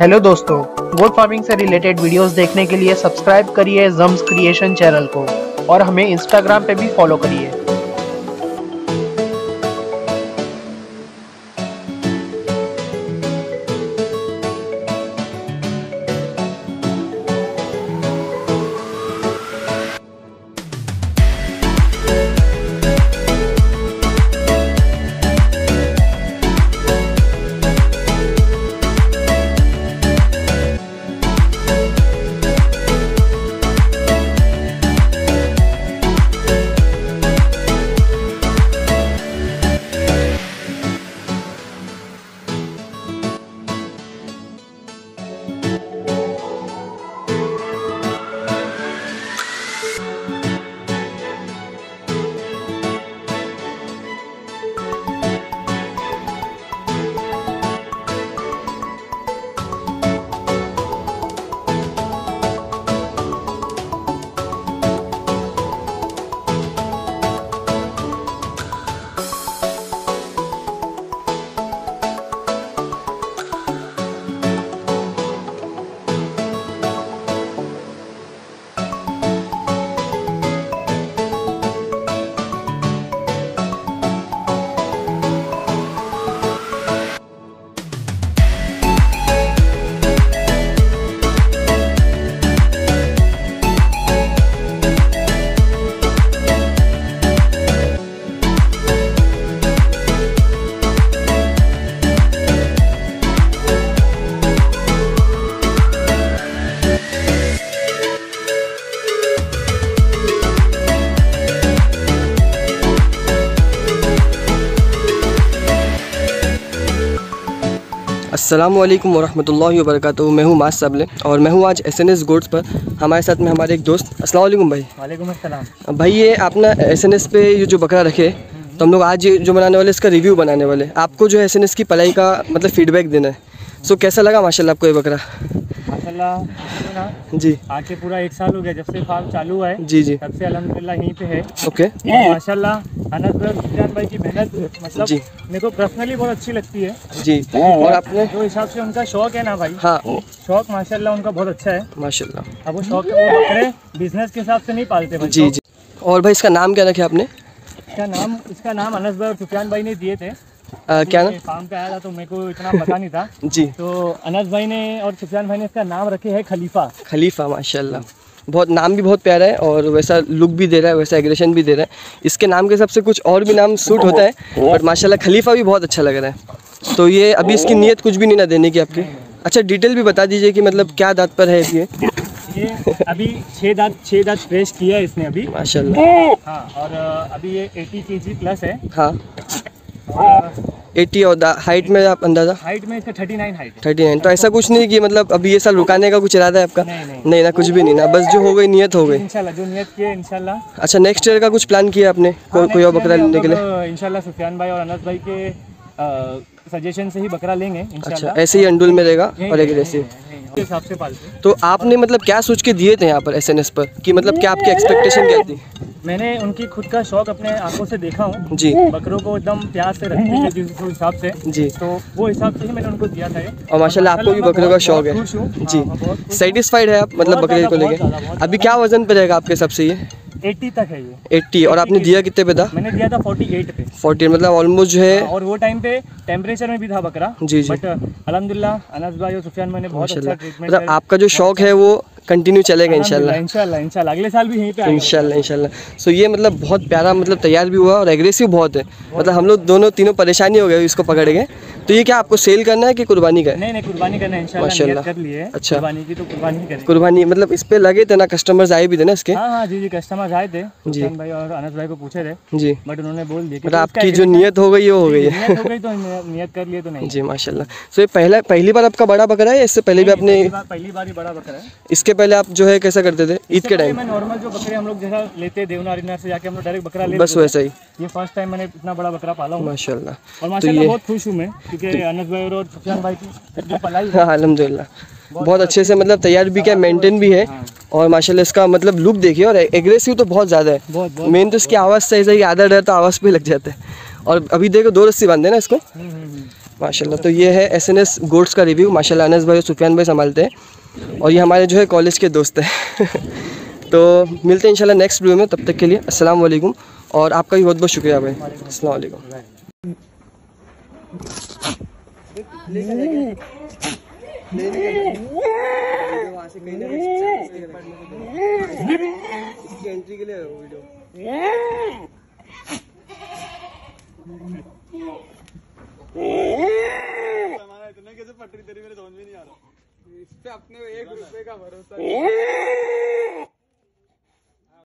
Hello दोस्तों goat farming से related videos देखने के लिए सब्सक्राइब करिए जम्स क्रिएशन चैनल को और हमें इंस्टाग्राम पे भी फॉलो करिए। अस्सलाम वरहमल वर्क मैं हूँ मास साबले और मैं हूँ आज एस एन एस गोड्स पर। हमारे साथ में हमारे एक दोस्त। अस्सलाम वालेकुम भाई। वालेकुम अस्सलाम। भाई ये आपने एस एन एस पे ये जो बकरा रखे तो हम लोग आज ये जो बनाने वाले इसका रिव्यू बनाने वाले। आपको जो है एस एन एस की पलाई का मतलब फीडबैक देना है। सो कैसा लगा माशाल्लाह आपको ये बकरा? ना? जी। आके पूरा एक साल हो गया जब से फार्म चालू हुआ है। जी जी। तब से अल्हम्दुलिल्लाह यहीं पे है। ओके। माशाल्लाह अनस भाई की मेहनत मतलब जी। मेरे को पर्सनली बहुत अच्छी लगती है। जी। और आपने? जो हिसाब से उनका शौक है ना भाई हाँ। शौक माशाल्लाह उनका बहुत अच्छा है। माशाल्लाह। अब वो शौक वो बकरे बिज़नेस के हिसाब से नहीं पालते जी जी। और भाई इसका नाम क्या रखे आपने? इसका नाम इसका नाम अनस भाई और सुफियान भाई ने दिए थे। आ, क्या नाम? फार्म पे आया था तो मेरे को इतना पता नहीं था। जी। तो अनस भाई ने और सुफियान भाई ने इसका नाम रखे है खलीफा। खलीफा माशाल्लाह। बहुत नाम भी बहुत प्यारा है और वैसा लुक भी दे रहा है वैसा एग्रेशन भी दे रहा है। इसके नाम के हिसाब से कुछ और भी नाम सूट होता है बट माशाल्लाह खलीफा भी बहुत अच्छा लग रहा है। तो ये अभी इसकी नीयत कुछ भी नहीं ना देने की आपकी। अच्छा डिटेल भी बता दीजिए कि मतलब क्या दांत पर है ये? ये अभी छः दांत छः दांत फ्रेश किया है इसने अभी। माशाल्लाह। हाँ और अभी ये 80 के प्लस है। हाँ। एट्टी और हाइट में आप अंदाज़ा? हाइट में इसका 39 हाइट थर्टी नाइन तो ऐसा कुछ नहीं कि मतलब अभी ये साल रुकाने का कुछ इरादा है आपका? नहीं, नहीं। नहीं ना कुछ भी नहीं ना बस जो हो गई नियत हो गई। इंशाल्लाह जो नियत की है इंशाल्लाह। अच्छा नेक्स्ट ईयर का कुछ प्लान किया आपने? कोई कोई और बकरा लेने के लिए? इंशाल्लाह सुफियान भाई और अनस भाई के सजेशन से ही बकरा लेंगे अच्छा ऐसे ही अंडुल में रहेगा और एक। उस हिसाब से पालते तो आपने मतलब क्या सोच के दिए थे यहाँ पर एसएनएस पर? कि मतलब क्या आपकी एक्सपेक्टेशन क्या थी? मैंने उनकी खुद का शौक अपने आँखों से देखा हूँ। जी। बकरों को एकदम प्यार से रखते हैं जिस हिसाब से। जी। तो वो हिसाब से ही मैंने उनको दिया था और माशाल्लाह आपको भी बकरों का शौक है। जी। हाँ, खुश हूँ। सेटिस्फाइड है आप? मतलब बकरे को लेकर लेके। अभी क्या वज़न पे रहेगा आपके हिसाब से ये? 80 तक है ये। 80 और आपने दिया कितने पे था? मैंने दिया था 48 पे। 40 मतलब ऑलमोस्ट जो है और वो टाइम पे टेम्परेचर में भी था बकरा। जी, जी। बट अल्हम्दुलिल्लाह अनस भाई और सुफियान भाई ने बहुत अच्छा ट्रीटमेंट मतलब आपका जो शौक है वो कंटिन्यू चलेगा इंशाल्लाह। इंशाल्लाह इंशाल्लाह। अगले साल भी यहीं पे इंशाल्लाह इंशाल्लाह। सो ये मतलब बहुत प्यारा मतलब तैयार भी हुआ और एग्रेसिव बहुत है। मतलब हम लोग दोनों तीनों परेशानी हो गए इसको पकड़ के। तो ये क्या आपको सेल करना है कि कुर्बानी का नहीं नहीं कुर्बानी करना है माशाल्लाह। कर लिए अच्छा। कुर्बानी की तो कुर्बानी कुर्बानी मतलब इस पे लगे थे ना कस्टमर्स आए भी थे ना इसके? हाँ हाँ जी जी कस्टमर आए थे। जी। भाई और अनस भाई को पूछे थे जी। बट उन्होंने बोल दिया मतलब आपकी जो नियत हो गई वो हो गई है। नियत तो नियत कर लिए तो नहीं। जी सो ये पहला पहली बार आपका बड़ा बकरा है इससे पहले भी आपने पहली बार ही बड़ा बकरा है। इसके पहले आप जो है कैसा करते थे? ईद के टाइम नॉर्मल जो बकरे हम लोग जैसा लेते देवनार से जाके हम लोग डायरेक्ट बकरा ले बस वैसा ही। ये फ़र्स्ट टाइम मैंने इतना बड़ा बकरा पाला हूँ। माशाल्लाह। और माशाल्लाह बहुत खुश हूँ मैं हाँ। अलहमदिल्ला बहुत अच्छे से मतलब तैयार भी क्या मेंटेन भी है। और माशाल्लाह इसका मतलब लुक देखिए और एग्रेसिव तो बहुत ज़्यादा है। मेन तो इसकी आवाज़ से ऐसा ही आधा डर तो आवाज़ पे लग जाता है। और अभी देखो दो रस्सी बांधे ना इसको। माशाल्लाह तो ये है एस एन एस गोड्स का रिव्यू माशाल्लाह अनस भाई और सुफियान भाई संभालते हैं। और ये हमारे जो है कॉलेज के दोस्त हैं। तो मिलते हैं इंशाल्लाह नेक्स्ट वीडियो में। तब तक के लिए अस्सलाम वालेकुम और आपका भी बहुत बहुत शुक्रिया भाई। अस्सलाम वालेकुम एंट्री के लिए इतना कैसे पटरी तेरी मेरे समझ में नहीं आ रहा। इस पे अपने एक रुपए का भरोसा।